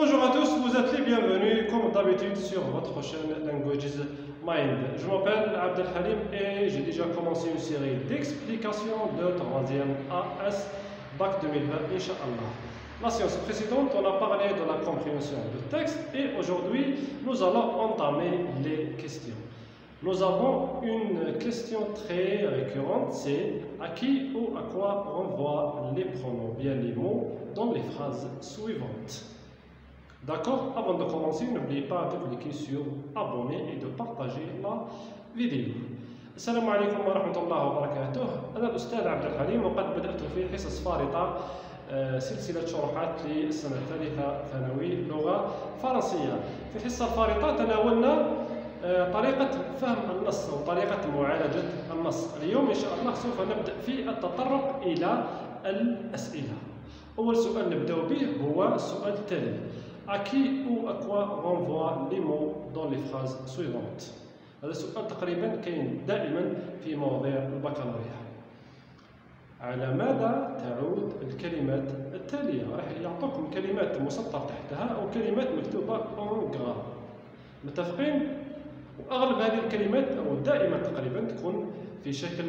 Bonjour à tous, vous êtes les bienvenus comme d'habitude sur votre chaîne Languages Mind. Je m'appelle Abdel Halim et j'ai déjà commencé une série d'explications de 3e AS Bac 2020, Inch'Allah. La séance précédente, on a parlé de la compréhension du texte et aujourd'hui, nous allons entamer les questions. Nous avons une question très récurrente, c'est à qui ou à quoi renvoient les pronoms, bien les mots, dans les phrases suivantes. D'accord. Avant de commencer, n'oubliez pas de cliquer sur abonner et de partager la vidéo. السلام عليكم ورحمة الله وبركاته أنا الأستاذ عبد الحليم وقد بدأت في حصص فارطة سلسلة شروحات للسنة الثالثة ثانوي لغة فرنسية في الحصة الفارطة تناولنا طريقة فهم النص وطريقة معالجة النص اليوم إن شاء الله سوف نبدأ في التطرق إلى الأسئلة أول سؤال نبدأ به هو السؤال التالي À qui ou à quoi renvoient les mots dans les phrases suivantes. هذا السؤال تقريبا كاين دائما في مواضيع البكالوريا. على ماذا تعود الكلمات التالية؟ راح يعطوكم كلمات مسطر تحتها أو كلمات مكتوبة غرام متفقين؟ وأغلب هذه الكلمات أو دائما تقريبا تكون في شكل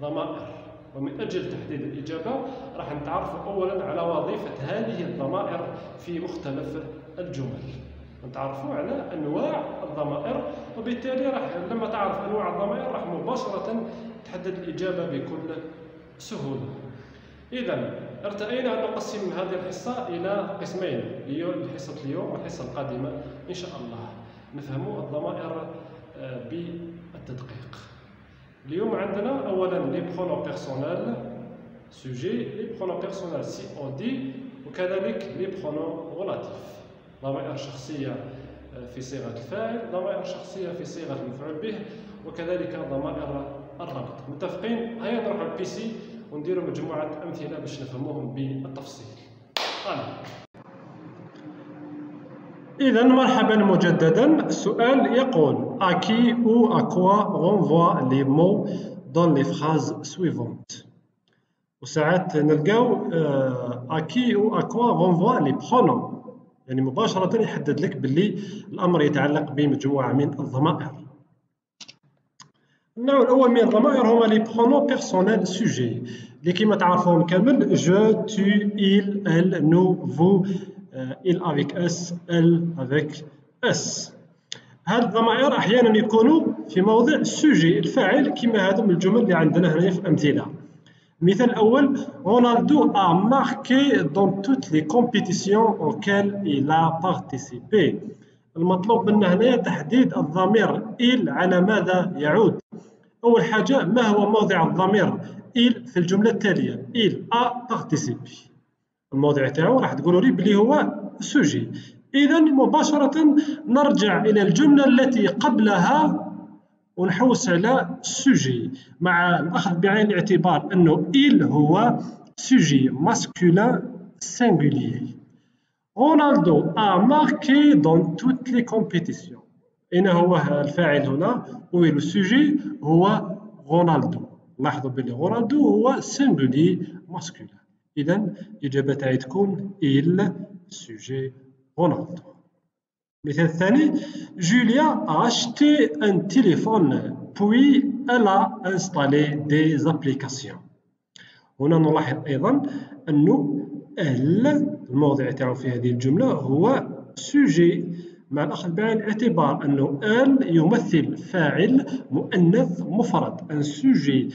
ضمائر. ومن أجل تحديد الإجابة راح نتعرف اولا على وظيفة هذه الضمائر في مختلف الجمل. نتعرفوا على أنواع الضمائر وبالتالي راح لما تعرف أنواع الضمائر راح مباشرة تحدد الإجابة بكل سهولة. اذا ارتئينا أن نقسم هذه الحصة إلى قسمين الحصه اليوم والحصة القادمة إن شاء الله. نفهموا الضمائر آه، بالتدقيق. اليوم عندنا اولا les pronoms personnels sujets les pronoms personnels COD وكذلك les pronoms relatifs ضمائر شخصية آه، في صيغة الفاعل ضمائر شخصية في صيغة المفعول به وكذلك ضمائر الربط متفقين؟ هيا نروح الـ PC ونديروا مجموعة أمثلة باش نفهموهم بالتفصيل. طيب إذا مرحبا مجددا. السؤال يقول à qui ou à quoi renvoient les mots dans les phrases suivantes وساعات نلقاو à qui ou à quoi renvoient les pronoms يعني مباشرة يحدد لك باللي الأمر يتعلق بمجموعة من الضمائر. النوع الأول من الضمائر هما les pronoms personnels sujets اللي كيما تعرفوهم كامل je tu il elle nous vous ils avec s elles avec s. هاد الضمائر أحيانا يكونوا في موضع الـ sujet الفاعل كما هذا من الجمل اللي عندنا هنا في الامثله المثال الأول رونالدو a marqué dans toutes les compétitions auxquelles il a participé. المطلوب منا هنا تحديد الضمير il على ماذا يعود. أول حاجة ما هو موضع الضمير il في الجملة التالية؟ il a participé. الموضع تاعو راح تقولوا لي بلي هو sujet اذا مباشرة نرجع إلى الجملة التي قبلها ونحوس على sujet مع الأخذ بعين الاعتبار أنه il هو sujet masculin singulier رونالدو a marqué dans toutes les compétitions. أين هو الفاعل هنا هو الـ sujet هو رونالدو. لاحظوا بلي رونالدو هو singulier masculin إذا الإجابة تاعي تكون il sujet رونالدو المثال الثاني جوليا un téléphone puis elle a installé des applications. هنا نلاحظ أيضا أنه elle الموضع تاعو في هذه الجملة هو sujet. مع الأخذ بعين الاعتبار أنه elle يمثل فاعل مؤنث مفرد un sujet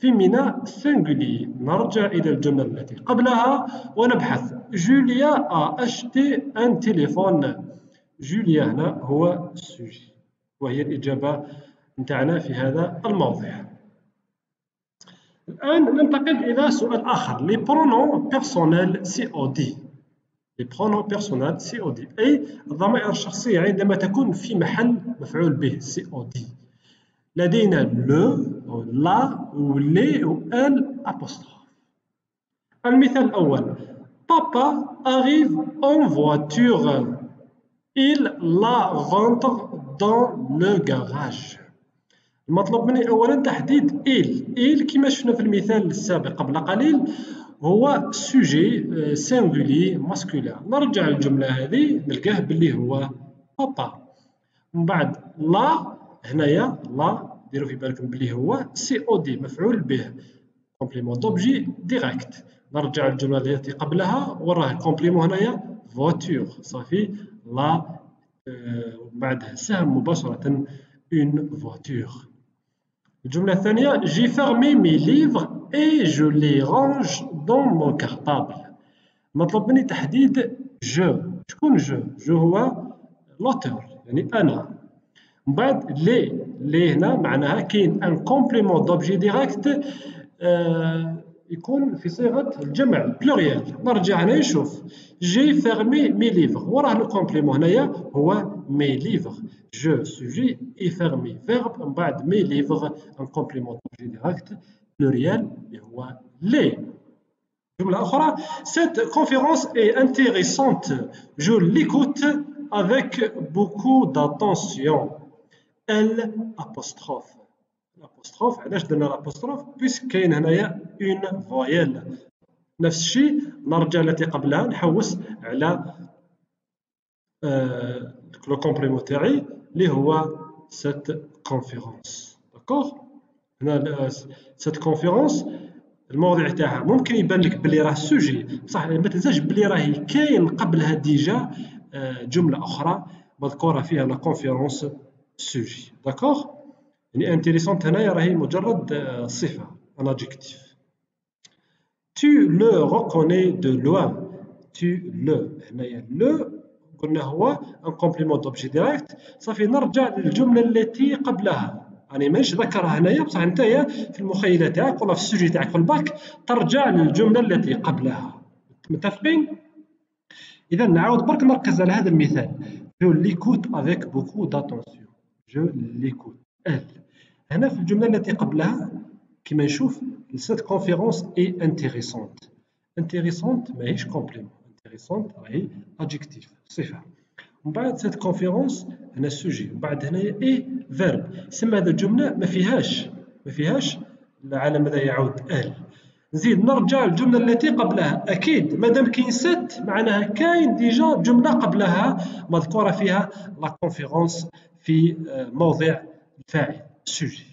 féminin singulier نرجع إلى الجملة التي قبلها ونبحث جوليا a acheté un téléphone. جوليا هنا هو الـ sujet وهي الإجابة نتاعنا في هذا الموضع الآن ننتقل إلى سؤال آخر les pronoms personnels COD les pronoms personnels COD أي الضمائر الشخصية عندما تكون في محل مفعول به COD لدينا le la و les و l apostrophe. المثال الأول papa arrive en voiture. Il la rentre dans le garage. المطلوب مني أولا تحديد il il كما شفنا في المثال السابق قبل قليل هو sujet singulier masculin نرجع الجملة هذه نلقاه باللي هو بابا من بعد la هنايا la. ديروا في بالكم بلي هو COD مفعول به. complément d'objet direct نرجع الجمله التي قبلها وراه الـ complément هنايا voiture صافي. la بعدها سهم مباشرة en voiture الجملة الثانية j'ai fermé mes livres et je les range dans mon cartable مطلوب مني تحديد je شكون je je هو l'auteur يعني أنا. من بعد لي لي هنا معناها كاين un complément d'objet direct يكون في صيغة الجمع pluriel نرجع هنا نشوف. j'ai fermé mes livres وراه le complément هنايا؟ هو mes livres je sujet ai fermé verbe من بعد mes livres un complément d'objet direct pluriel اللي هو les جملة أخرى. Cette conférence est intéressante. Je l'écoute avec beaucoup d'attention. l apostrophe l'apostrophe علاش درنا l'apostrophe puisque كاين هنايا une voyelle نفس الشيء نرجع التي قبلها نحوس على le complément تاعي اللي هو cette conférence d'accord هنا cette conférence الموضوع تاعها. ممكن يبان لك بلي راه sujet بصح ما تنساش بلي راهي كاين قبلها déjà جملة أخرى مذكورة فيها la conférence sujet d'accord يعني intéressante هنايا راهي مجرد صفه un adjectif tu le reconnais de loin. Tu le. هنايا لو قلنا هو un complément d'objet direct صافي نرجع للجمله التي قبلها يعني مانيش ذكرها هنايا بصح نتايا في المخيله تاعك ولا في ال sujet تاعك في الباك ترجع للجمله التي قبلها متفقين اذا نعاود برك نركز على هذا المثال l'écoute avec beaucoup d'attention je l'écoute l هنا في الجملة التي قبلها كما نشوف cette conférence est intéressante. Intéressante ماهيش complément intéressante راهي adjectif صفة. ومن بعد cette conférence هنا ال sujet ومن بعد هنايا est verbe يسمى هذه الجملة ما فيهاش. ما فيهاش على ماذا يعود؟ l نزيد نرجع للجملة التي قبلها. أكيد مادام كاين cette معناها كاين déjà جملة قبلها مذكورة فيها la conférence في موضع الفاعل sujet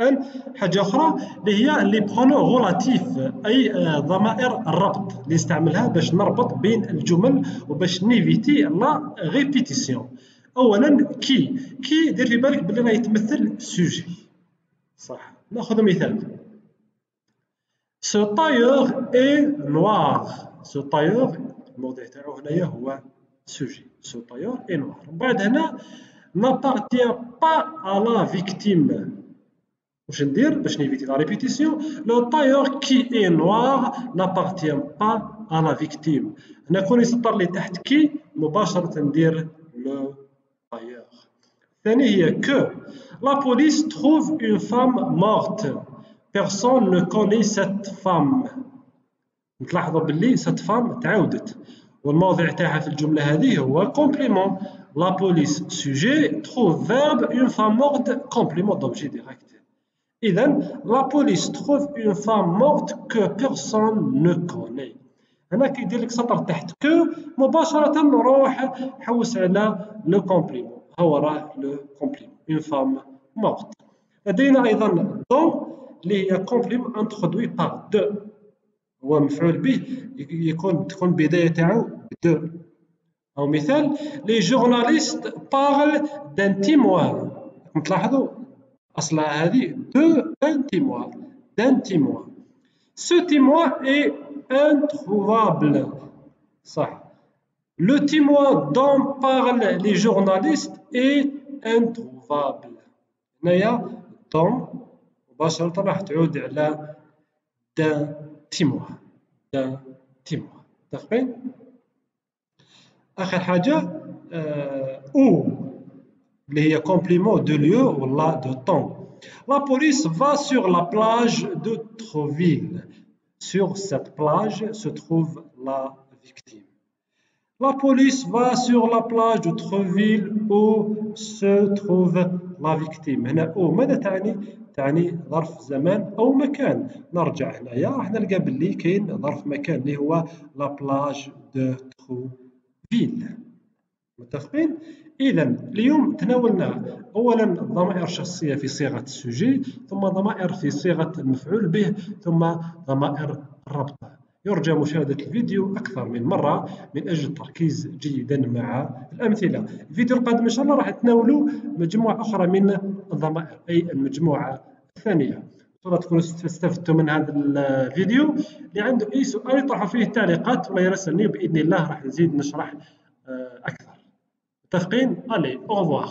الان حاجة أخرى اللي هي les pronoms relatifs أي ضمائر الربط اللي نستعملها باش نربط بين الجمل وباش n'éviter la répétition اولا qui. qui دير في بالك بلي راه يتمثل sujet صح. نأخذ مثال. ce tailleur est noir ce tailleur الموضوع تاعو هنايا هو sujet ce tailleur est noir من بعد هنا n'appartient pas à la victime. واش ندير باش n'éviter la répétition le tailleur qui est noir n'appartient pas à la victime هنا كون يسطر لي تحت qui مباشرة ندير le tailleur الثاني هي que la police trouve une femme morte personne ne connaît cette femme نتلاحظوا باللي cette femme تعاودت والموضع تاعها في الجملة هذه هو complément la police sujet trouve verbe une femme morte complément d'objet direct إذا la police trouve une femme morte que personne ne connaît هنا كيدير لك سطر تحت que مباشرة نروح نحوس على le complément هو راه le complément une femme morte لدينا أيضا dont اللي هي complément introduit par de هو مفعول به يكون تكون البداية تاعو de أو مثال les journalistes parlent d'un témoin تلاحظوا؟ أصلها هذه de un témoin d'un témoin ce témoin est introuvable. صح. le témoin dont parlent les journalistes est introuvable. هنايا dont مباشرة راح تعود على دان تيموان دان تيموان متفقين؟ آخر حاجة او اللي هي كومبليمون دو ليو ولا دو طون La police va sur la plage de Trouville. Sur cette plage se trouve la victime. La police va sur la plage de Trouville où se trouve لا فيكتيم هنا où ماذا تعني؟ تعني ظرف زمان أو مكان نرجع هنايا راح نلقى باللي كاين ظرف مكان اللي هو la plage de Trouville متفقين؟ إذا اليوم تناولنا أولا الضمائر الشخصية في صيغة ال sujet ثم ضمائر في صيغة المفعول به ثم ضمائر الربط يرجى مشاهدة الفيديو أكثر من مرة من أجل التركيز جيدا مع الأمثلة. الفيديو القادم إن شاء الله راح نتناولوا مجموعة أخرى من الضمائر أي المجموعة الثانية. إن شاء الله تكونوا استفدتوا من هذا الفيديو. اللي عنده أي سؤال يطرح فيه التعليقات ولا يرسلني بإذن الله راح نزيد نشرح آه، أكثر. متفقين؟ ألي أوفوار.